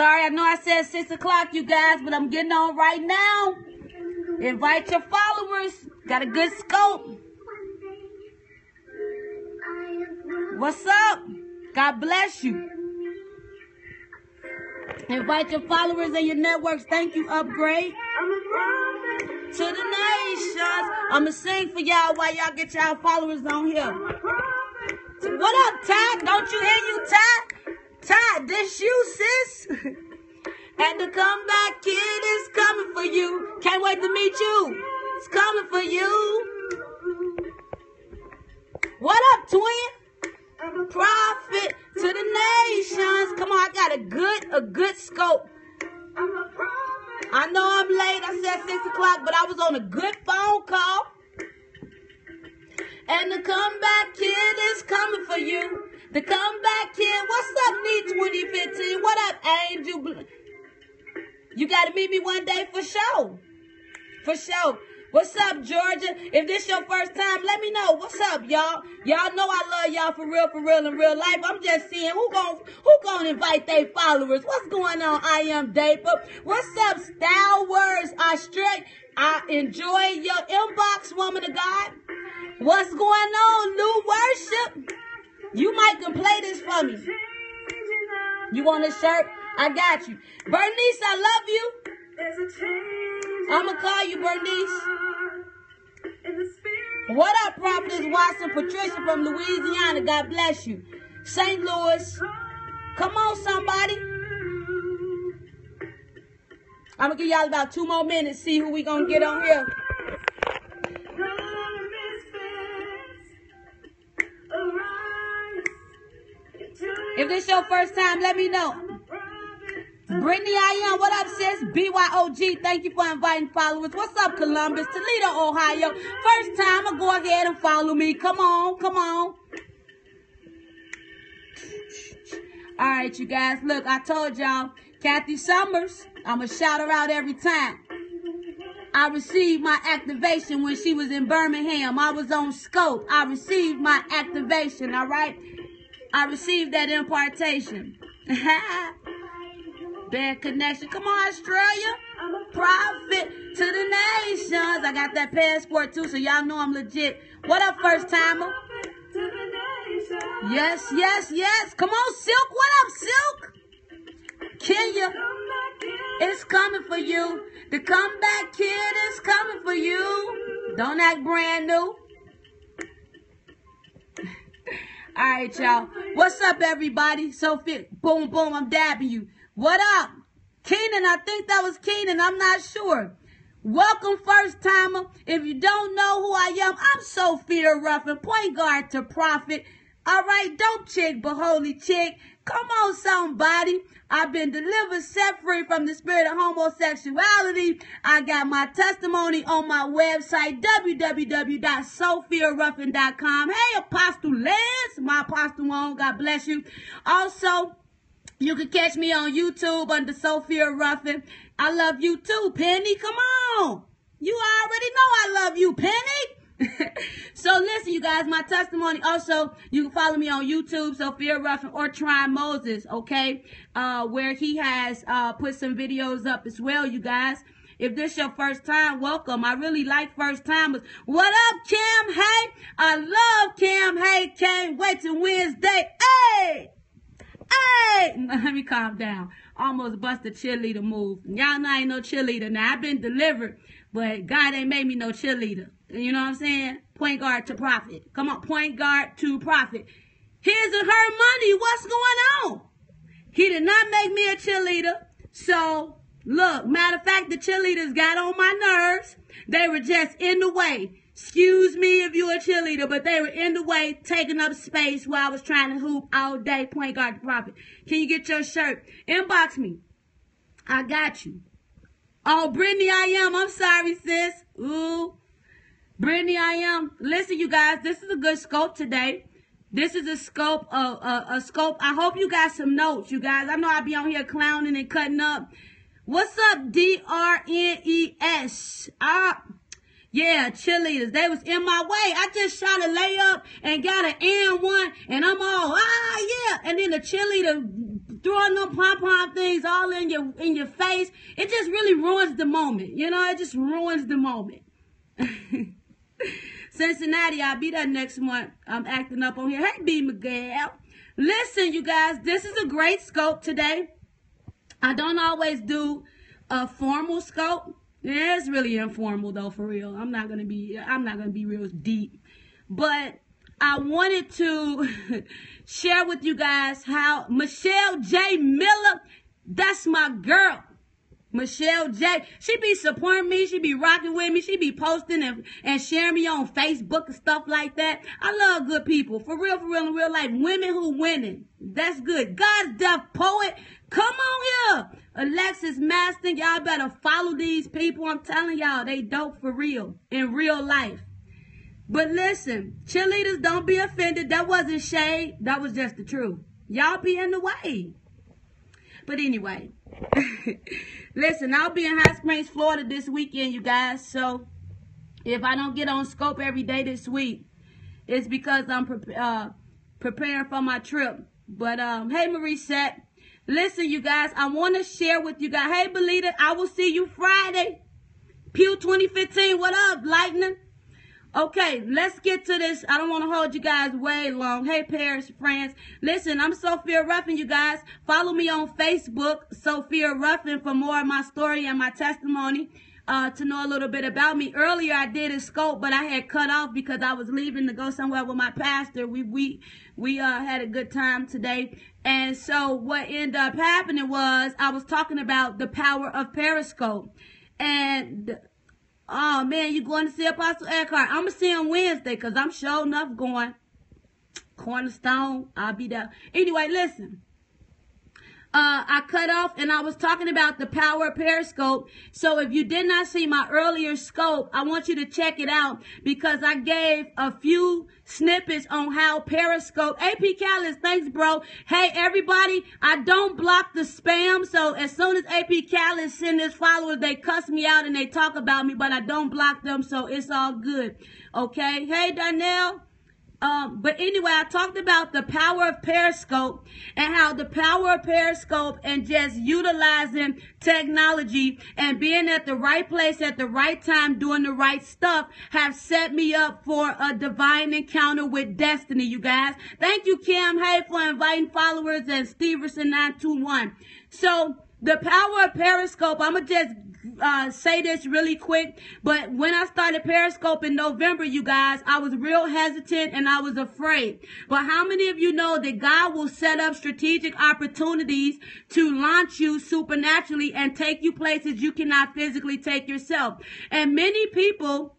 Sorry, I know I said 6 o'clock, you guys, but I'm getting on right now. Invite your followers. Got a good scope. What's up? God bless you. Invite your followers and your networks. Thank you, Upgrade. To the nations. I'ma sing for y'all while y'all get y'all followers on here. What up, Ty? Don't you hear you, Ty? Ty, this you, sis. and the comeback kid is coming for you. Can't wait to meet you. It's coming for you. What up, twin? Prophet to the nations. Come on, I got a good, a good scope. I know I'm late. I said six o'clock, but I was on a good phone call. And the comeback kid is coming for you. The comeback kid. What's up, Need 2015? What up, Angel? You got to meet me one day for sure. For sure. What's up, Georgia? If this your first time, let me know. What's up, y'all? Y'all know I love y'all for real, for real, in real life. I'm just seeing who gon' who gonna invite their followers. What's going on? I am Daper. What's up, Style Words Australia? I enjoy your inbox, woman of God. What's going on, new worship? You might can play this for me. You want a shirt? I got you. Bernice, I love you. I'ma call you, Bernice. What up, Prophetess Watson Patricia from Louisiana? God bless you. St. Louis. Come on, somebody. I'm gonna give y'all about two more minutes, see who we gonna get on here. If this your first time, let me know. Brittany, I am. What up, sis? BYOG, thank you for inviting followers. What's up, Columbus? Toledo, Ohio. First time, go ahead and follow me. Come on, come on. All right, you guys. Look, I told y'all, Kathy Summers, I'm going to shout her out every time. I received my activation when she was in Birmingham. I was on scope. I received my activation, all right? I received that impartation. Bad connection. Come on, Australia. I'm a Prophet to the nations. I got that passport too, so y'all know I'm legit. What up, first timer? Yes, yes, yes. Come on, Silk. What up, Silk? Kenya. It's coming for you. The comeback kid is coming for you. Don't act brand new. All right, y'all. What's up, everybody? Sophie, boom, boom, I'm dabbing you. What up? Keenan, I think that was Keenan. I'm not sure. Welcome, first timer. If you don't know who I am, I'm Sophia Ruffin, point guard to Prophet. All right, dope chick, but holy chick. Come on, somebody. I've been delivered, set free from the spirit of homosexuality. I got my testimony on my website, www.sophiaruffin.com. Hey, Apostle Les, my apostle on, God bless you. Also, you can catch me on YouTube under Sophia Ruffin. I love you too, Penny. Come on. You already know I love you, Penny. so listen, you guys, my testimony. Also, you can follow me on YouTube, Sophia Ruffin or Try Moses, okay? Uh, where he has uh put some videos up as well, you guys. If this your first time, welcome. I really like first timers. What up, Cam? Hey, I love Cam. Hey, can't wait till Wednesday. Hey, hey. Let me calm down. Almost bust a cheerleader move. Y'all know I ain't no cheerleader. Now I've been delivered, but God ain't made me no cheerleader. You know what I'm saying? Point guard to prophet. Come on, point guard to prophet. His and her money. What's going on? He did not make me a cheerleader. So, look, matter of fact, the cheerleaders got on my nerves. They were just in the way. Excuse me if you're a cheerleader, but they were in the way, taking up space while I was trying to hoop all day, point guard to prophet. Can you get your shirt? Inbox me. I got you. Oh, Brittany, I am. I'm sorry, sis. Ooh. Brittany, I am. Listen, you guys, this is a good scope today. This is a scope, a, a, a scope. I hope you got some notes, you guys. I know I be on here clowning and cutting up. What's up, D-R-N-E-S? Ah, yeah, cheerleaders. They was in my way. I just shot a layup and got an and one, and I'm all, ah, yeah. and then the cheerleader throwing them pom pom things all in your in your face. It just really ruins the moment. You know, it just ruins the moment. Cincinnati, I'll be there next month. I'm acting up on here. Hey, B. Miguel. Listen, you guys, this is a great scope today. I don't always do a formal scope. It's really informal though, for real. I'm not gonna be I'm not gonna be real deep. But I wanted to share with you guys how Michelle J. Miller, that's my girl. Michelle J. She be supporting me. She be rocking with me. She be posting and, and sharing me on Facebook and stuff like that. I love good people. For real, for real, in real life. Women who winning. That's good. God's deaf poet. Come on here. Alexis Maston. Y'all better follow these people. I'm telling y'all, they dope for real. In real life. But listen, cheerleaders, don't be offended. That wasn't shade. That was just the truth. Y'all be in the way. But anyway, listen, I'll be in Hot Springs, Florida this weekend, you guys. So if I don't get on scope every day this week, it's because I'm pre- uh, preparing for my trip. But um, hey, Marie listen, you guys, I want to share with you guys. Hey, Belita, I will see you Friday. Pew 2015, what up, Lightning? Okay, let's get to this. I don't want to hold you guys way long. Hey, Paris, friends. Listen, I'm Sophia Ruffin, you guys. Follow me on Facebook, Sophia Ruffin, for more of my story and my testimony. Uh, to know a little bit about me. Earlier, I did a scope, but I had cut off because I was leaving to go somewhere with my pastor. We we we uh, had a good time today, and so what ended up happening was I was talking about the power of Periscope, and Oh man, you going to see Apostle Eckhardt? I'm gonna see him Wednesday because I'm sure enough going. Cornerstone, I'll be there. Anyway, listen uh, I cut off and I was talking about the power of Periscope. So if you did not see my earlier scope, I want you to check it out because I gave a few snippets on how Periscope, AP Callis, thanks bro. Hey everybody, I don't block the spam. So as soon as AP Callis send his followers, they cuss me out and they talk about me, but I don't block them. So it's all good. Okay. Hey Danielle. Um, but anyway, I talked about the power of Periscope and how the power of Periscope and just utilizing technology and being at the right place at the right time doing the right stuff have set me up for a divine encounter with destiny, you guys. Thank you, Kim Hay, for inviting followers and Steverson 921. So the power of Periscope, I'm going to just uh, say this really quick, but when I started Periscope in November, you guys, I was real hesitant and I was afraid. But how many of you know that God will set up strategic opportunities to launch you supernaturally and take you places you cannot physically take yourself? And many people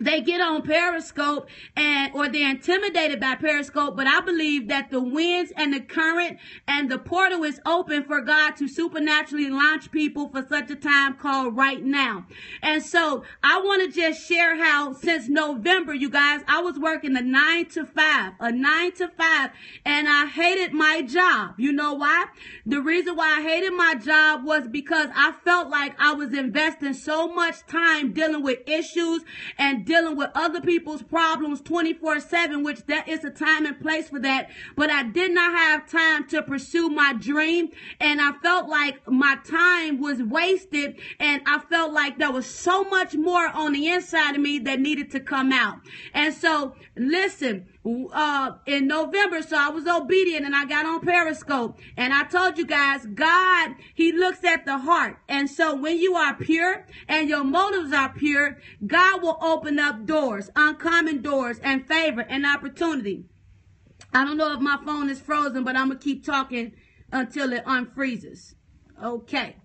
they get on Periscope and or they're intimidated by Periscope, but I believe that the winds and the current and the portal is open for God to supernaturally launch people for such a time called right now. And so I want to just share how since November, you guys, I was working a nine to five, a nine to five, and I hated my job. You know why? The reason why I hated my job was because I felt like I was investing so much time dealing with issues and dealing with other people's problems 24 7, which that is a time and place for that. But I did not have time to pursue my dream. And I felt like my time was wasted. And I felt like there was so much more on the inside of me that needed to come out. And so, listen, uh, in November, so I was obedient and I got on Periscope. And I told you guys, God, He looks at the heart. And so when you are pure and your motives are pure, God will open up doors, uncommon doors and favor and opportunity. I don't know if my phone is frozen, but I'm going to keep talking until it unfreezes. Okay.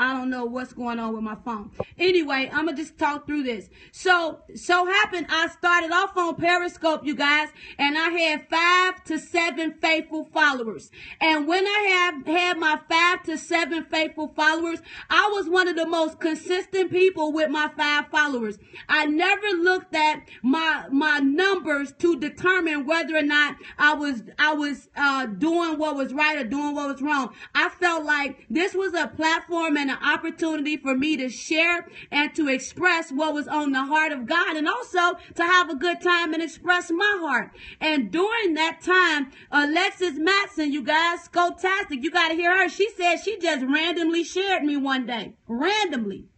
I don't know what's going on with my phone. Anyway, I'm gonna just talk through this. So, so happened I started off on Periscope, you guys, and I had five to seven faithful followers. And when I have had my five to seven faithful followers, I was one of the most consistent people with my five followers. I never looked at my my numbers to determine whether or not I was I was uh, doing what was right or doing what was wrong. I felt like this was a platform and an opportunity for me to share and to express what was on the heart of God and also to have a good time and express my heart. And during that time, Alexis Matson, you guys, Scotastic, you got to hear her. She said she just randomly shared me one day. Randomly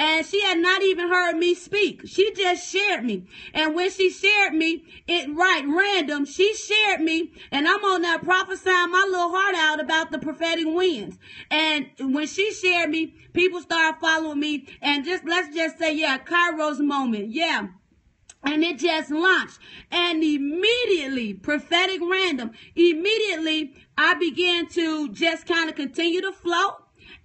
and she had not even heard me speak. She just shared me. And when she shared me, it right random, she shared me, and I'm on there prophesying my little heart out about the prophetic winds. And when she shared me, people started following me, and just let's just say, yeah, Kairos moment, yeah. And it just launched. And immediately, prophetic random, immediately I began to just kind of continue to float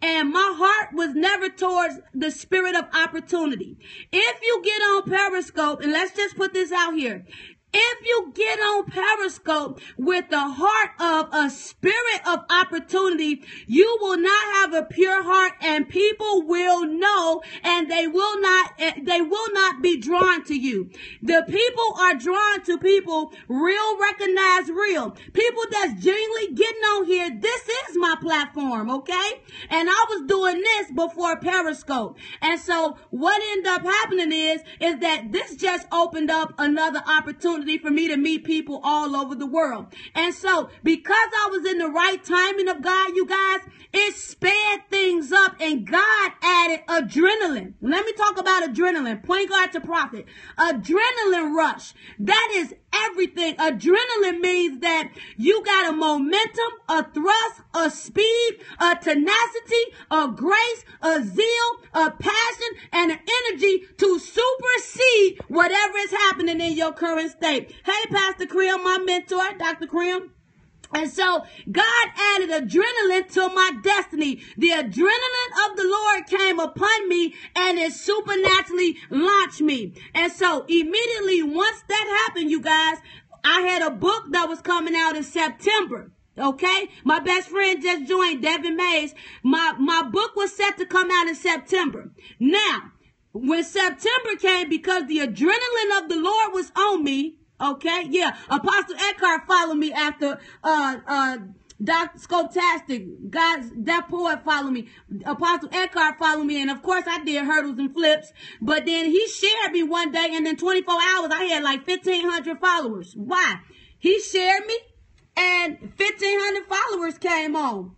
and my heart was never towards the spirit of opportunity. If you get on Periscope, and let's just put this out here, if you get on Periscope with the heart of a spirit of opportunity, you will not have a pure heart and people will know and they will not, eh, they will not be drawn to you. The people are drawn to people real, recognize real. People that's genuinely getting on here. This is my platform, okay? And I was doing this before Periscope. And so what ended up happening is, is that this just opened up another opportunity opportunity for me to meet people all over the world. And so, because I was in the right timing of God, you guys, it sped things up and God added adrenaline. Let me talk about adrenaline. Point guard to prophet. Adrenaline rush. That is everything. Adrenaline means that you got a momentum, a thrust, a speed, a tenacity, a grace, a zeal, a passion, and an energy to supersede whatever is happening in your current state. Hey, Pastor Krim, my mentor, Dr. Krim. And so God added adrenaline to my destiny. The adrenaline of the Lord came upon me and it supernaturally launched me. And so immediately once that happened, you guys, I had a book that was coming out in September. Okay, my best friend just joined, Devin Mays. My my book was set to come out in September. Now, when September came, because the adrenaline of the Lord was on me, Okay, yeah. Apostle Eckhardt followed me after uh uh Dr. Scotastic, God's that poet followed me. Apostle Eckhardt followed me, and of course I did hurdles and flips. But then he shared me one day, and in 24 hours I had like 1,500 followers. Why? He shared me, and 1,500 followers came on.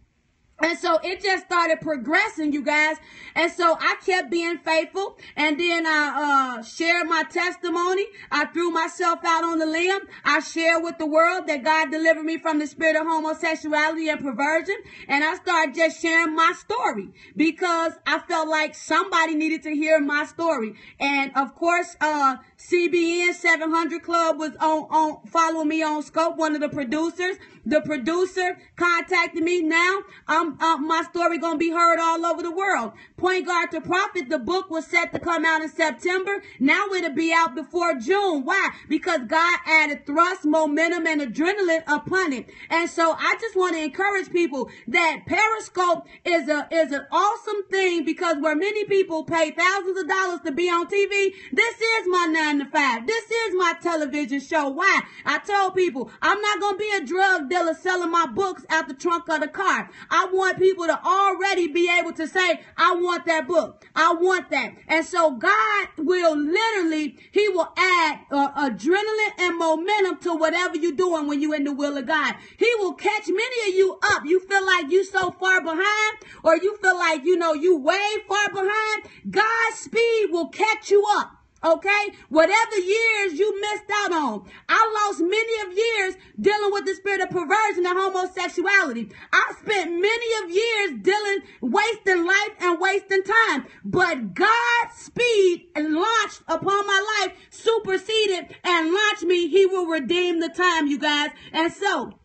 And so it just started progressing, you guys. And so I kept being faithful. And then I uh, shared my testimony. I threw myself out on the limb. I shared with the world that God delivered me from the spirit of homosexuality and perversion. And I started just sharing my story because I felt like somebody needed to hear my story. And of course, uh, CBN 700 Club was on, on following me on Scope, one of the producers. The producer contacted me. Now I'm uh, my story gonna be heard all over the world. Point guard to prophet. The book was set to come out in September. Now it'll be out before June. Why? Because God added thrust, momentum, and adrenaline upon it. And so I just want to encourage people that Periscope is a is an awesome thing because where many people pay thousands of dollars to be on TV, this is my nine to five. This is my television show. Why? I told people I'm not gonna be a drug dealer selling my books out the trunk of the car. I want people to already be able to say, I want that book. I want that. And so God will literally, he will add uh, adrenaline and momentum to whatever you're doing when you're in the will of God. He will catch many of you up. You feel like you so far behind or you feel like, you know, you way far behind. God's speed will catch you up. Okay? Whatever years you missed out on. I lost many of years dealing with the spirit of perversion and homosexuality. I spent many of years dealing, wasting life and wasting time. But God's speed launched upon my life, superseded and launched me. He will redeem the time, you guys. And so,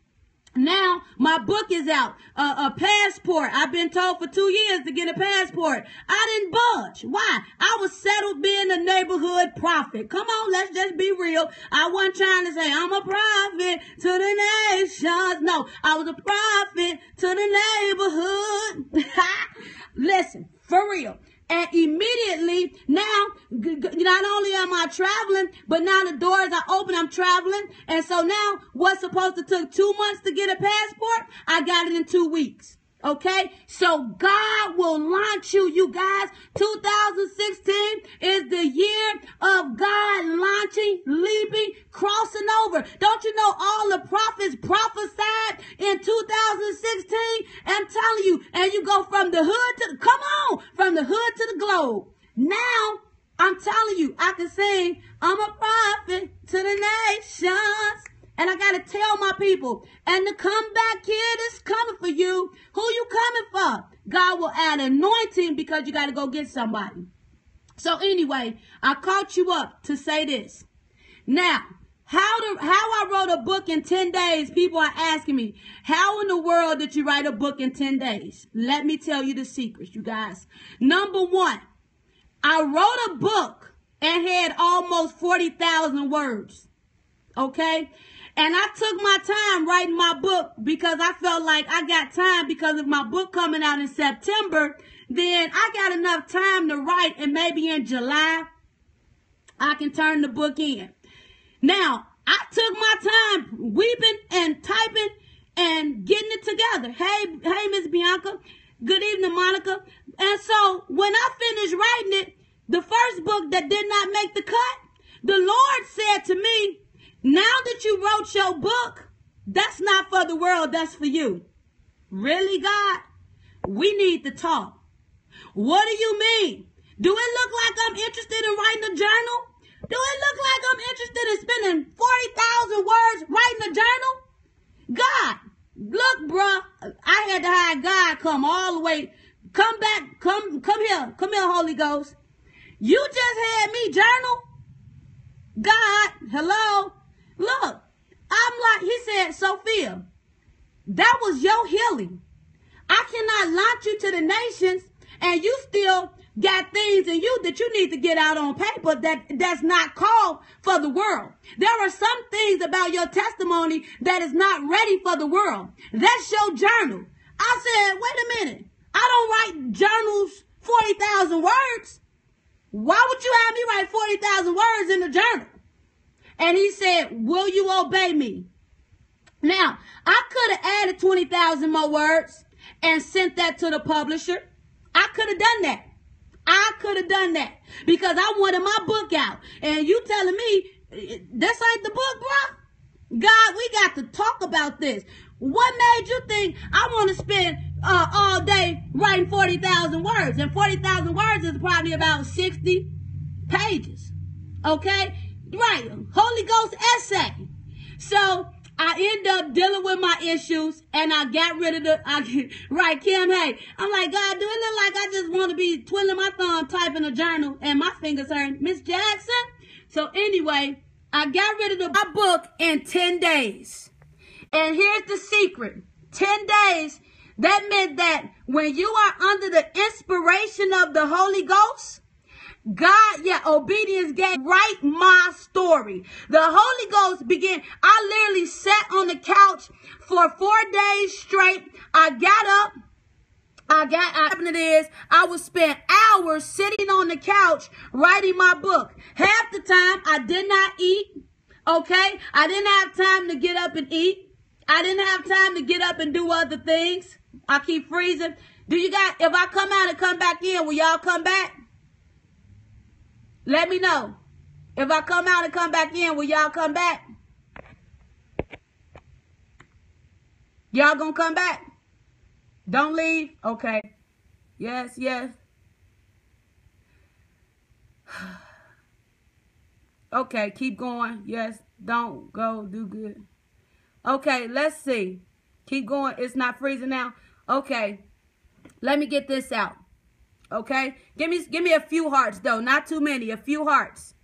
now my book is out. A passport. I've been told for two years to get a passport. I didn't budge. Why? I was settled being a neighborhood prophet. Come on, let's just be real. I wasn't trying to say I'm a prophet to the nations. No, I was a prophet to the neighborhood. Listen, for real. And immediately now, not only am I traveling, but now the doors are open. I'm traveling. And so now what's supposed to take two months to get a passport, I got it in two weeks. Okay, so God will launch you, you guys. 2016 is the year of God launching, leaping, crossing over. Don't you know all the prophets prophesied in 2016? I'm telling you, and you go from the hood to, the, come on, from the hood to the globe. Now, I'm telling you, I can sing, I'm a prophet to the nations. And I got to tell my people, and the comeback kid is coming for you. Who you coming for? God will add anointing because you got to go get somebody. So anyway, I caught you up to say this. Now, how to, how I wrote a book in 10 days, people are asking me, how in the world did you write a book in 10 days? Let me tell you the secrets, you guys. Number one, I wrote a book and had almost 40,000 words. Okay? And I took my time writing my book because I felt like I got time because of my book coming out in September. Then I got enough time to write and maybe in July I can turn the book in. Now, I took my time weeping and typing and getting it together. Hey, hey, Miss Bianca. Good evening, Monica. And so when I finished writing it, the first book that did not make the cut, the Lord said to me, now that you wrote your book, that's not for the world, that's for you. Really, God? We need to talk. What do you mean? Do it look like I'm interested in writing a journal? Do it look like I'm interested in spending 40,000 words writing a journal? God, look, bruh, I had to have God come all the way. Come back, come, come here, come here, Holy Ghost. You just had me journal. God, hello. Look, I'm like, he said, Sophia, that was your healing. I cannot launch you to the nations and you still got things in you that you need to get out on paper that that's not called for the world. There are some things about your testimony that is not ready for the world. That's your journal. I said, wait a minute. I don't write journals 40,000 words. Why would you have me write 40,000 words in a journal? And he said, Will you obey me? Now, I could have added 20,000 more words and sent that to the publisher. I could have done that. I could have done that because I wanted my book out. And you telling me this ain't the book, bro? God, we got to talk about this. What made you think I want to spend uh, all day writing 40,000 words? And 40,000 words is probably about 60 pages. Okay? Right. Holy Ghost essay. So I end up dealing with my issues and I got rid of the, I, right, Kim, hey, I'm like, God, do it look like I just want to be twiddling my thumb typing a journal and my fingers hurt. Miss Jackson? So anyway, I got rid of the, my book in 10 days. And here's the secret. 10 days, that meant that when you are under the inspiration of the Holy Ghost, God, yeah, obedience gave write my story. The Holy Ghost began. I literally sat on the couch for four days straight. I got up. I got happening is I would spend hours sitting on the couch writing my book. Half the time I did not eat. Okay. I didn't have time to get up and eat. I didn't have time to get up and do other things. I keep freezing. Do you got, if I come out and come back in, will y'all come back? Let me know. If I come out and come back in, will y'all come back? Y'all gonna come back? Don't leave? Okay. Yes, yes. okay, keep going. Yes, don't go. Do good. Okay, let's see. Keep going. It's not freezing now. Okay. Let me get this out. Okay? Give me give me a few hearts though, not too many, a few hearts.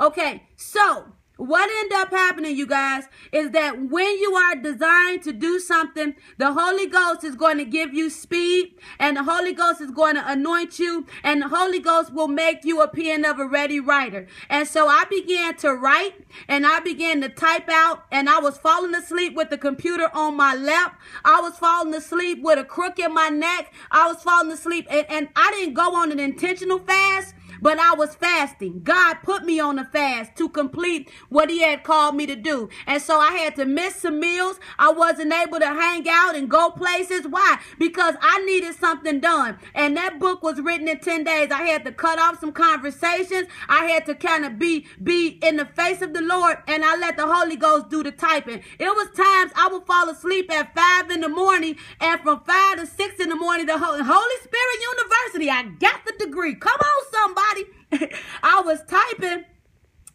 Okay, so what end up happening, you guys, is that when you are designed to do something, the Holy Ghost is going to give you speed, and the Holy Ghost is going to anoint you, and the Holy Ghost will make you a pen of a ready writer. And so I began to write, and I began to type out, and I was falling asleep with the computer on my lap. I was falling asleep with a crook in my neck. I was falling asleep, and, and I didn't go on an intentional fast. But I was fasting. God put me on a fast to complete what He had called me to do. And so I had to miss some meals. I wasn't able to hang out and go places. Why? Because I needed something done. And that book was written in 10 days. I had to cut off some conversations. I had to kind of be, be in the face of the Lord and I let the Holy Ghost do the typing. It was times I would fall asleep at five in the morning and from five to six in the morning, the Holy Spirit University, I got the degree. Come on, somebody. I was typing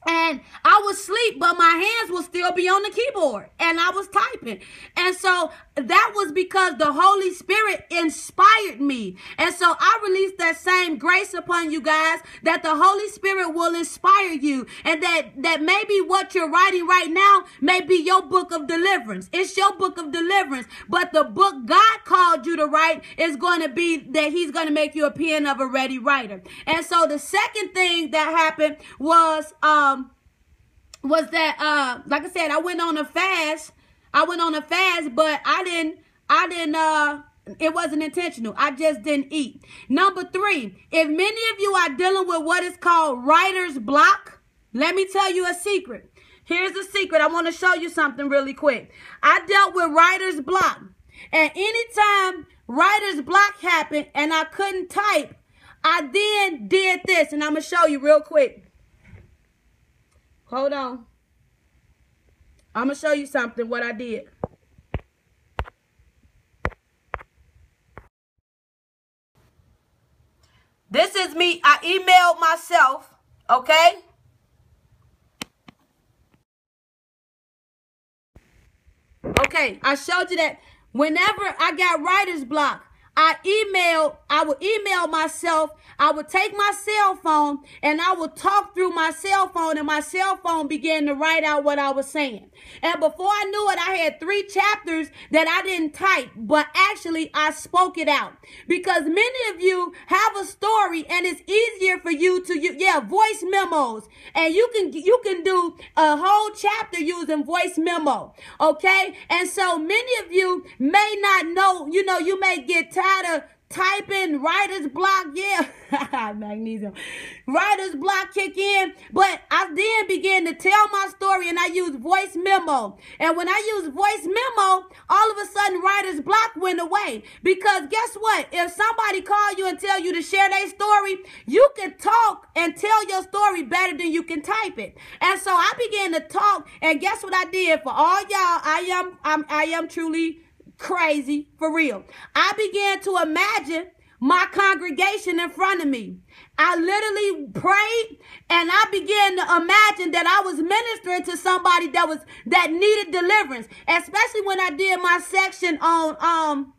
and I was sleep, but my hands would still be on the keyboard and I was typing. And so that was because the Holy Spirit inspired me. And so I release that same grace upon you guys that the Holy Spirit will inspire you and that, that maybe what you're writing right now may be your book of deliverance. It's your book of deliverance, but the book God called you to write is going to be that he's going to make you a pen of a ready writer. And so the second thing that happened was, um, was that, uh, like I said, I went on a fast I went on a fast, but I didn't, I didn't, uh, it wasn't intentional. I just didn't eat. Number three, if many of you are dealing with what is called writer's block, let me tell you a secret. Here's a secret. I want to show you something really quick. I dealt with writer's block. And anytime writer's block happened and I couldn't type, I then did this. And I'm going to show you real quick. Hold on. I'm going to show you something, what I did. This is me. I emailed myself, okay? Okay, I showed you that whenever I got writer's block, I email, I would email myself. I would take my cell phone and I would talk through my cell phone and my cell phone began to write out what I was saying. And before I knew it, I had three chapters that I didn't type, but actually I spoke it out because many of you have a story and it's easier for you to, yeah, voice memos and you can, you can do a whole chapter using voice memo. Okay. And so many of you may not know, you know, you may get tired tired of typing writer's block. Yeah, magnesium. Writer's block kick in. But I then began to tell my story and I used voice memo. And when I used voice memo, all of a sudden writer's block went away. Because guess what? If somebody call you and tell you to share their story, you can talk and tell your story better than you can type it. And so I began to talk and guess what I did for all y'all? I am I'm, I am truly crazy for real. I began to imagine my congregation in front of me. I literally prayed and I began to imagine that I was ministering to somebody that was that needed deliverance, especially when I did my section on um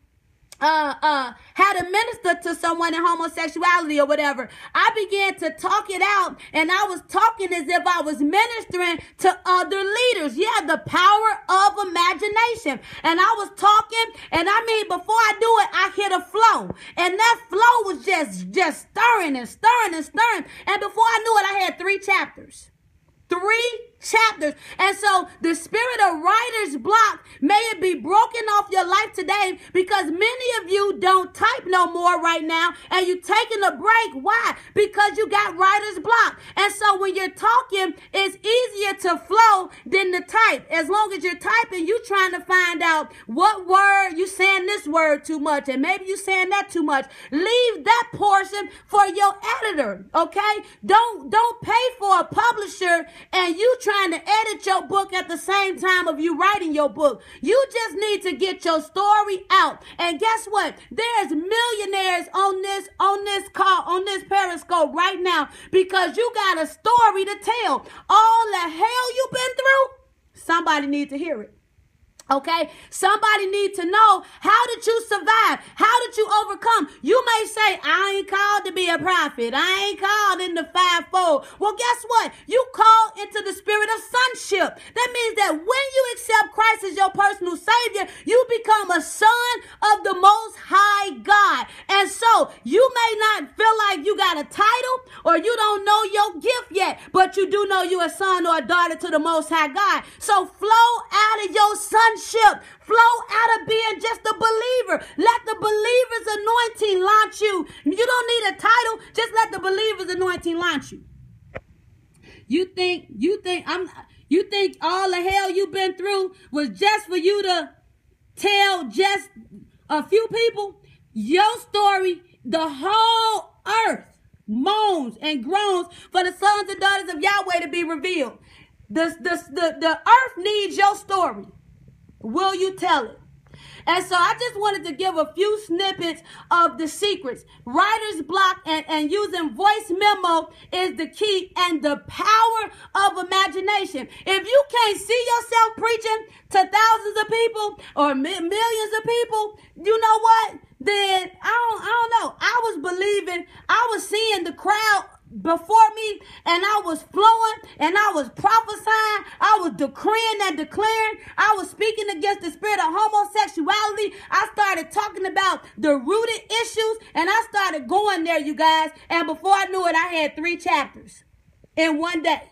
uh, uh, how minister to someone in homosexuality or whatever. I began to talk it out and I was talking as if I was ministering to other leaders. Yeah, the power of imagination. And I was talking and I mean, before I do it, I hit a flow and that flow was just, just stirring and stirring and stirring. And before I knew it, I had three chapters. Three chapters. And so the spirit of writer's block, may it be broken off your life today because many of you don't type no more right now and you're taking a break. Why? Because you got writer's block. And so when you're talking, it's easier to flow than to type. As long as you're typing, you're trying to find out what word you saying this word too much and maybe you saying that too much. Leave that portion for your editor. Okay. Don't, don't pay for a publisher and you try trying to edit your book at the same time of you writing your book. You just need to get your story out. And guess what? There's millionaires on this on this call on this periscope right now because you got a story to tell. All the hell you've been through, somebody needs to hear it. Okay, somebody need to know how did you survive? How did you overcome? You may say, I ain't called to be a prophet. I ain't called in the fivefold. Well, guess what? You call into the spirit of sonship. That means that when you accept Christ as your personal savior, you become a son of the most high God. And so you may not feel like you got a title or you don't know your gift yet, but you do know you're a son or a daughter to the most high God. So flow out of your son sonship flow out of being just a believer. Let the believer's anointing launch you. You don't need a title. Just let the believer's anointing launch you. You think, you think, I'm, you think all the hell you've been through was just for you to tell just a few people? Your story, the whole earth moans and groans for the sons and daughters of Yahweh to be revealed. The, the, the, the earth needs your story. Will you tell it? And so I just wanted to give a few snippets of the secrets. Writer's block and, and using voice memo is the key and the power of imagination. If you can't see yourself preaching to thousands of people or millions of people, you know what? Then I don't, I don't know. I was believing, I was seeing the crowd before me and I was flowing and I was prophesying. I was decreeing and declaring. I was speaking against the spirit of homosexuality. I started talking about the rooted issues and I started going there, you guys. And before I knew it, I had three chapters in one day.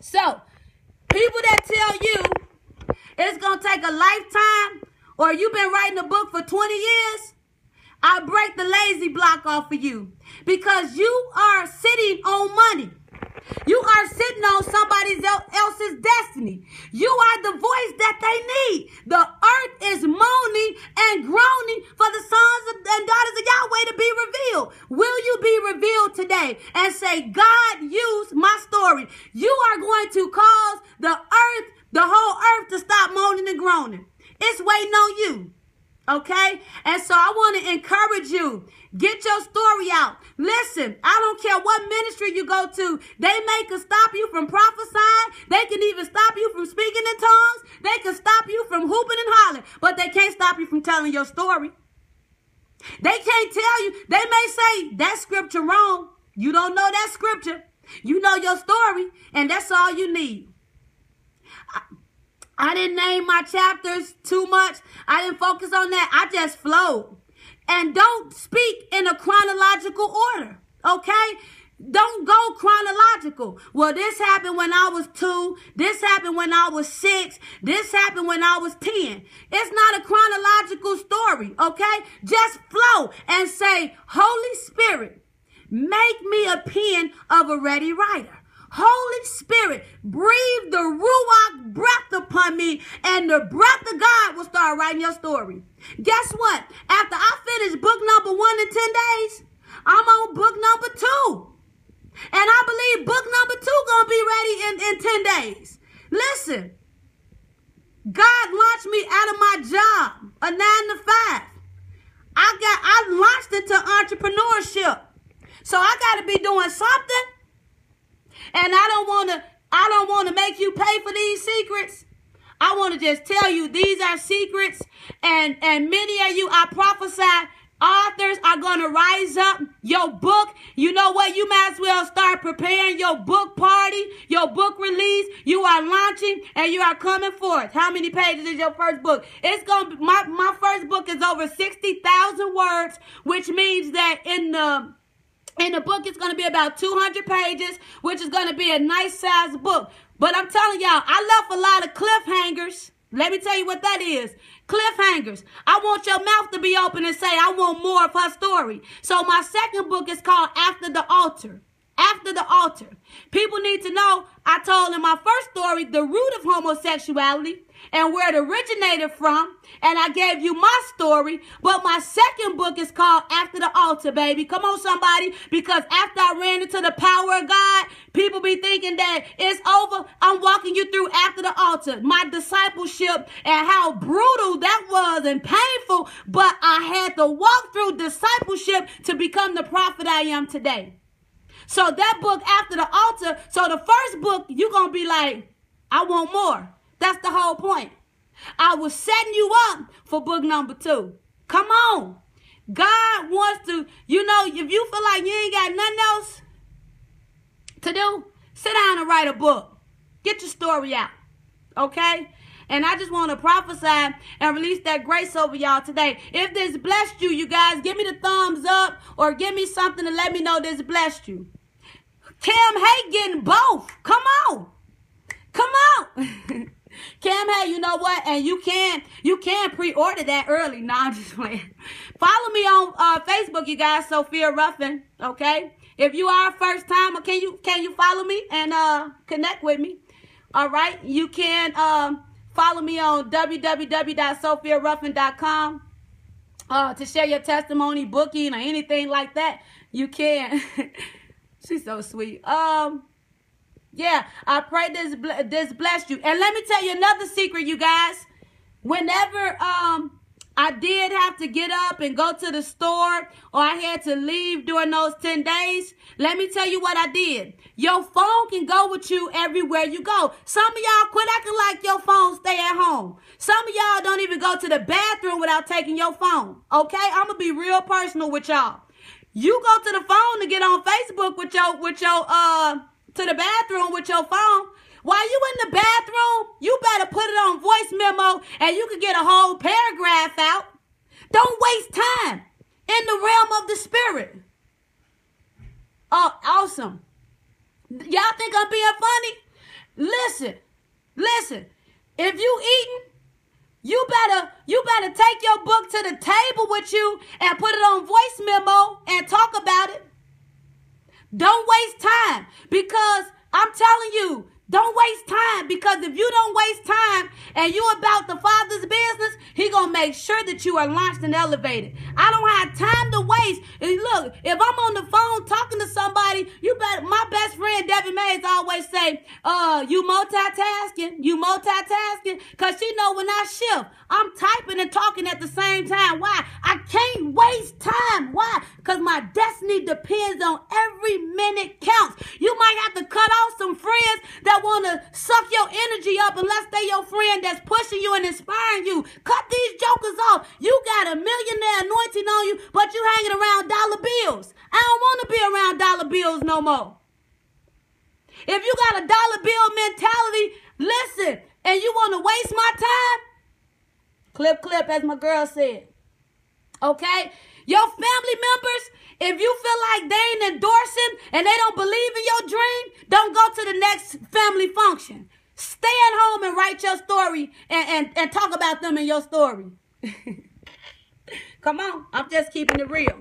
So, people that tell you it's going to take a lifetime or you've been writing a book for 20 years, I break the lazy block off of you because you are sitting on money. You are sitting on somebody else's destiny. You are the voice that they need. The earth is moaning and groaning for the sons and daughters of Yahweh to be revealed. Will you be revealed today and say, God, use my story? You are going to cause the earth, the whole earth to stop moaning and groaning. It's waiting on you. Okay? And so I want to encourage you. Get your story out. Listen, I don't care what ministry you go to. They may can stop you from prophesying. They can even stop you from speaking in tongues. They can stop you from hooping and hollering. But they can't stop you from telling your story. They can't tell you. They may say that scripture wrong. You don't know that scripture. You know your story. And that's all you need. I didn't name my chapters too much. I didn't focus on that. I just flowed. And don't speak in a chronological order, okay? Don't go chronological. Well, this happened when I was two. This happened when I was six. This happened when I was 10. It's not a chronological story, okay? Just flow and say, Holy Spirit, make me a pen of a ready writer. Holy Spirit, breathe the Ruach breath upon me, and the breath of God will start writing your story. Guess what? After I finish book number one in 10 days, I'm on book number two. And I believe book number two gonna be ready in, in 10 days. Listen, God launched me out of my job, a nine to five. I got I launched into entrepreneurship. So I gotta be doing something and I don't want to I don't want to make you pay for these secrets. I want to just tell you these are secrets and and many of you I prophesy authors are going to rise up. Your book, you know what? You might as well start preparing your book party, your book release. You are launching and you are coming forth. How many pages is your first book? It's going to my my first book is over 60,000 words, which means that in the and the book is going to be about 200 pages, which is going to be a nice size book. But I'm telling y'all, I left a lot of cliffhangers. Let me tell you what that is. Cliffhangers. I want your mouth to be open and say, I want more of her story. So my second book is called After the Altar. After the Altar. People need to know, I told in my first story, the root of homosexuality and where it originated from. And I gave you my story. But my second book is called After the Altar, baby. Come on, somebody. Because after I ran into the power of God, people be thinking that it's over. I'm walking you through After the Altar. My discipleship and how brutal that was and painful. But I had to walk through discipleship to become the prophet I am today. So that book, After the Altar, so the first book, you're going to be like, I want more. That's the whole point. I was setting you up for book number two. Come on. God wants to, you know, if you feel like you ain't got nothing else to do, sit down and write a book. Get your story out. Okay? And I just want to prophesy and release that grace over y'all today. If this blessed you, you guys, give me the thumbs up or give me something to let me know this blessed you. Kim Hay getting both. Come on. Come on. Cam, hey, you know what? And you can you can pre-order that early. No, I'm just playing. Follow me on uh, Facebook, you guys. Sophia Ruffin. Okay. If you are a first timer, can you can you follow me and uh, connect with me? All right. You can um, follow me on www.sophiaruffin.com uh, to share your testimony, booking, or anything like that. You can. She's so sweet. Um. Yeah, I pray this this bless you. And let me tell you another secret, you guys. Whenever um I did have to get up and go to the store or I had to leave during those 10 days, let me tell you what I did. Your phone can go with you everywhere you go. Some of y'all quit acting like your phone stay at home. Some of y'all don't even go to the bathroom without taking your phone. Okay? I'm going to be real personal with y'all. You go to the phone to get on Facebook with your with your uh to the bathroom with your phone. While you in the bathroom, you better put it on voice memo and you can get a whole paragraph out. Don't waste time in the realm of the spirit. Oh, awesome. Y'all think I'm being funny? Listen, listen. If you eating, you better you better take your book to the table with you and put it on voice memo and talk about it. Don't waste time because I'm telling you, don't waste time because if you don't waste time and you about the Father's business, He gonna make sure that you are launched and elevated. I don't have time to waste. And look, if I'm on the phone talking to somebody, you better. My best friend Debbie Mays always say, "Uh, you multitasking, you multitasking," cause she know when I shift, I'm typing and talking at the same time. Why? I can't waste time. Why? Cause my destiny depends on every minute counts. You might have to cut off some friends that want to suck your energy up unless they your friend that's pushing you and inspiring you. Cut these jokers off. You got a millionaire anointing on you, but you hanging around dollar bills. I don't want to be around dollar bills no more. If you got a dollar bill mentality, listen, and you want to waste my time, clip, clip, as my girl said. Okay? Your family members, if you feel like they ain't endorsing and they don't believe in your dream, don't go to the next family function. Stay at home and write your story and, and, and talk about them in your story. Come on, I'm just keeping it real.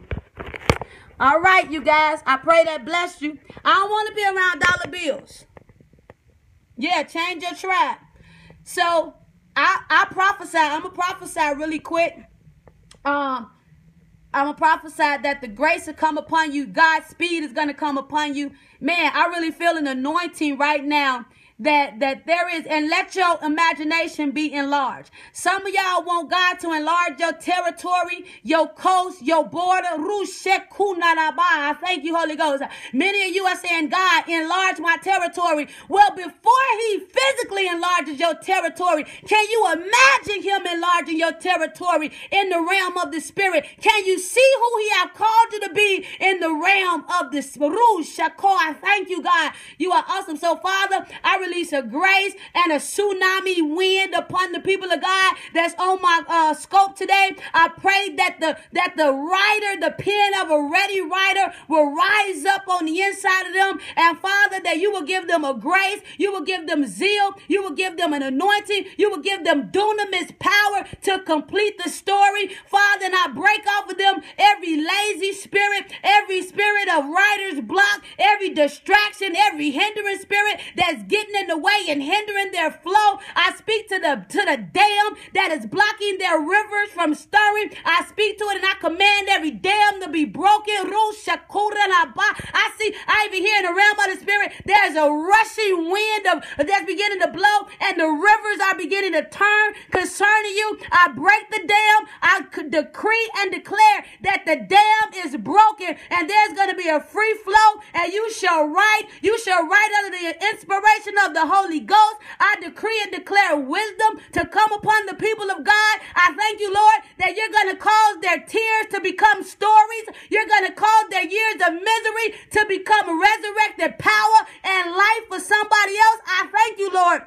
All right, you guys, I pray that bless you. I don't want to be around dollar bills. Yeah, change your tribe. So I I prophesy. I'm gonna prophesy really quick. Um, I'm going to prophesy that the grace will come upon you. God's speed is going to come upon you. Man, I really feel an anointing right now that that there is and let your imagination be enlarged. Some of y'all want God to enlarge your territory, your coast, your border. I thank you, Holy Ghost. Many of you are saying, God, enlarge my territory. Well, before he physically enlarges your territory, can you imagine him enlarging your territory in the realm of the spirit? Can you see who he have called you to be in the realm of the spirit? I thank you, God. You are awesome. So, Father, I really release a grace and a tsunami wind upon the people of God that's on my uh, scope today. I pray that the that the writer, the pen of a ready writer, will rise up on the inside of them. And Father, that you will give them a grace, you will give them zeal, you will give them an anointing, you will give them dunamis power to complete the story. Father, and I break off of them every lazy spirit, every spirit of writer's block, every distraction, every hindering spirit that's getting in the way and hindering their flow. I speak to the to the dam that is blocking their rivers from stirring. I speak to it and I command every dam to be broken. I see, I even hear in the realm of the spirit, there's a rushing wind of that's beginning to blow, and the rivers are beginning to turn concerning you. I break the dam. I decree and declare that the dam is broken, and there's going to be a free flow, and you shall write. You shall write under the inspiration of the Holy Ghost. I decree and declare wisdom to come upon the people of God. I thank you, Lord, that you're going to cause their tears to become stories. You're going to cause their years of misery to become resurrected power and life for somebody else. I thank you, Lord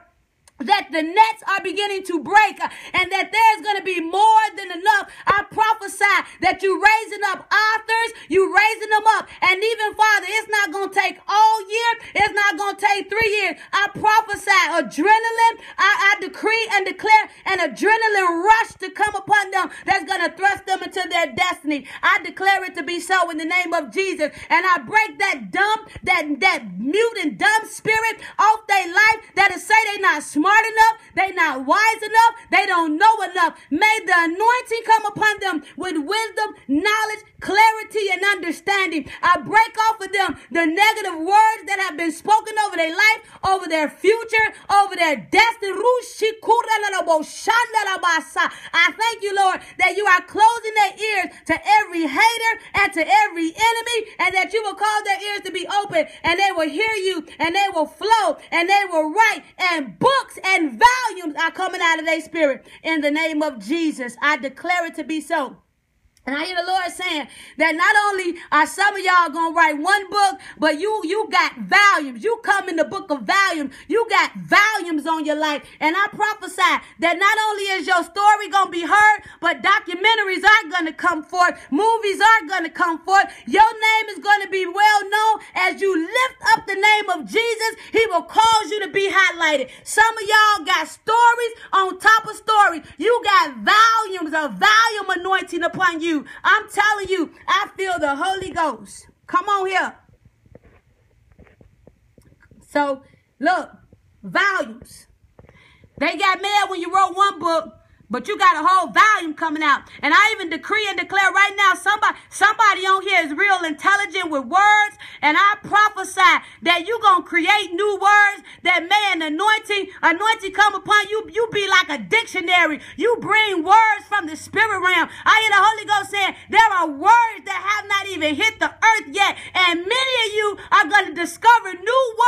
that the nets are beginning to break and that there's going to be more than enough. I prophesy that you're raising up authors, you're raising them up. And even, Father, it's not going to take all year. It's not going to take three years. I prophesy adrenaline. I, I decree and declare an adrenaline rush to come upon them that's going to thrust them into their destiny. I declare it to be so in the name of Jesus. And I break that dumb, that, that mute and dumb spirit off their life that is say they not smart enough, they not wise enough, they don't know enough. May the anointing come upon them with wisdom, knowledge, clarity, and understanding. I break off of them the negative words that have been spoken over their life, over their future, over their destiny. I thank you, Lord, that you are closing their ears to every hater and to every enemy, and that you will cause their ears to be open, and they will hear you, and they will flow, and they will write, and books and volumes are coming out of their spirit. In the name of Jesus, I declare it to be so. And I hear the Lord saying that not only are some of y'all gonna write one book, but you you got volumes. You come in the book of volumes. You got volumes on your life. And I prophesy that not only is your story gonna be heard, but documentaries are gonna come forth. Movies are gonna come forth. Your name is gonna be well known as you lift up the name of Jesus. He will cause you to be highlighted. Some of y'all got stories on top of stories. You got volumes of volume anointing upon you you. I'm telling you, I feel the Holy Ghost. Come on here. So, look, volumes. They got mad when you wrote one book but you got a whole volume coming out. And I even decree and declare right now, somebody, somebody on here is real intelligent with words. And I prophesy that you're going to create new words that may an anointing, anointing come upon you. You be like a dictionary. You bring words from the spirit realm. I hear the Holy Ghost saying there are words that have not even hit the earth yet. And many of you are going to discover new words